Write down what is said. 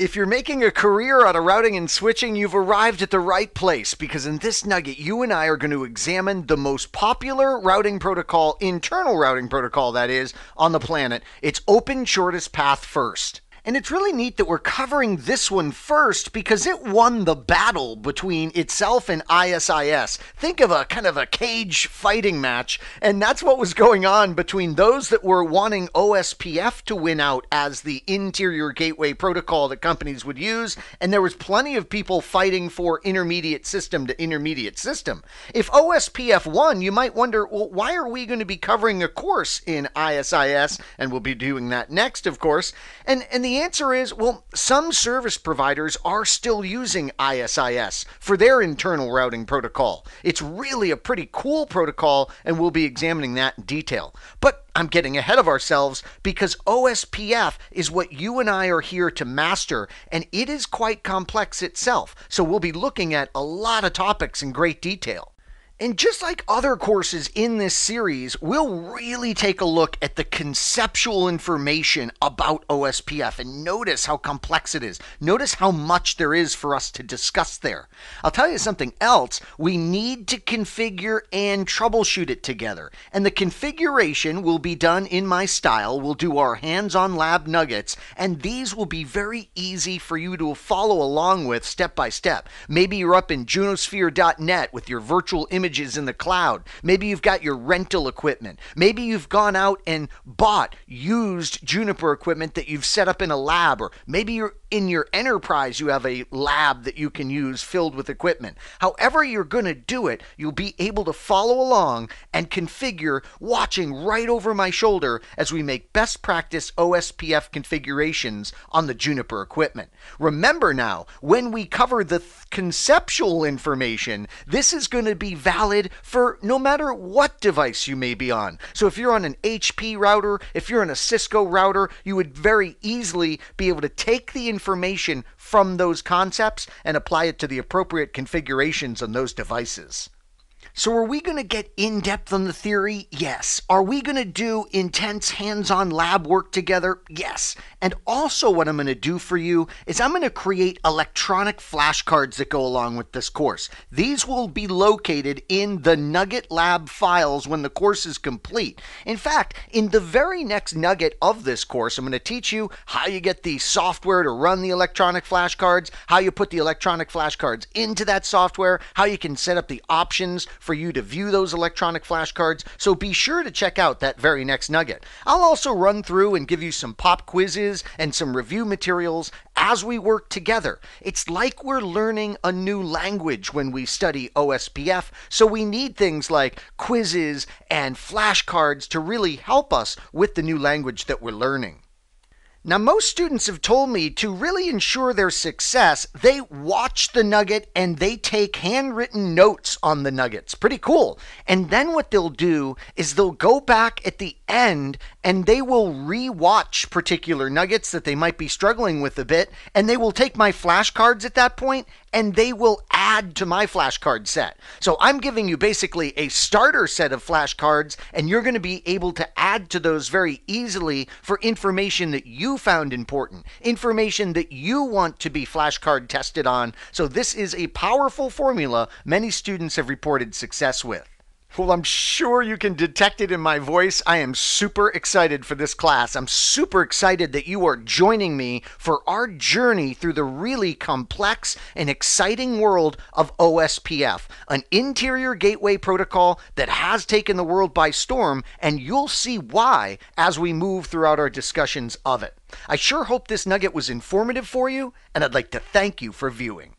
If you're making a career out of routing and switching, you've arrived at the right place because in this nugget, you and I are going to examine the most popular routing protocol, internal routing protocol that is, on the planet. It's Open Shortest Path First. And it's really neat that we're covering this one first because it won the battle between itself and ISIS. Think of a kind of a cage fighting match, and that's what was going on between those that were wanting OSPF to win out as the interior gateway protocol that companies would use, and there was plenty of people fighting for intermediate system to intermediate system. If OSPF won, you might wonder, well, why are we going to be covering a course in ISIS? And we'll be doing that next, of course. And and the the answer is well, some service providers are still using ISIS for their internal routing protocol. It's really a pretty cool protocol, and we'll be examining that in detail. But I'm getting ahead of ourselves because OSPF is what you and I are here to master, and it is quite complex itself. So we'll be looking at a lot of topics in great detail. And just like other courses in this series, we'll really take a look at the conceptual information about OSPF and notice how complex it is. Notice how much there is for us to discuss there. I'll tell you something else. We need to configure and troubleshoot it together. And the configuration will be done in my style. We'll do our hands on lab nuggets, and these will be very easy for you to follow along with step by step. Maybe you're up in junosphere.net with your virtual image images in the cloud. Maybe you've got your rental equipment. Maybe you've gone out and bought used Juniper equipment that you've set up in a lab, or maybe you're in your enterprise, you have a lab that you can use filled with equipment. However, you're going to do it, you'll be able to follow along and configure watching right over my shoulder as we make best practice OSPF configurations on the Juniper equipment. Remember now, when we cover the th- conceptual information, this is going to be valid for no matter what device you may be on. So if you're on an HP router, if you're on a Cisco router, you would very easily be able to take the information from those concepts and apply it to the appropriate configurations on those devices. So, are we going to get in depth on the theory? Yes. Are we going to do intense hands on lab work together? Yes. And also, what I'm going to do for you is I'm going to create electronic flashcards that go along with this course. These will be located in the Nugget Lab files when the course is complete. In fact, in the very next nugget of this course, I'm going to teach you how you get the software to run the electronic flashcards, how you put the electronic flashcards into that software, how you can set up the options for you to view those electronic flashcards, so be sure to check out that very next nugget. I'll also run through and give you some pop quizzes and some review materials as we work together. It's like we're learning a new language when we study OSPF, so we need things like quizzes and flashcards to really help us with the new language that we're learning. Now, most students have told me to really ensure their success, they watch the nugget and they take handwritten notes on the nuggets. Pretty cool. And then what they'll do is they'll go back at the end and they will re-watch particular nuggets that they might be struggling with a bit, and they will take my flashcards at that point and they will add to my flashcard set. So I'm giving you basically a starter set of flashcards, and you're going to be able to add to those very easily for information that you found important, information that you want to be flashcard tested on. So this is a powerful formula many students have reported success with. Well, I'm sure you can detect it in my voice. I am super excited for this class. I'm super excited that you are joining me for our journey through the really complex and exciting world of OSPF, an interior gateway protocol that has taken the world by storm, and you'll see why as we move throughout our discussions of it. I sure hope this nugget was informative for you, and I'd like to thank you for viewing.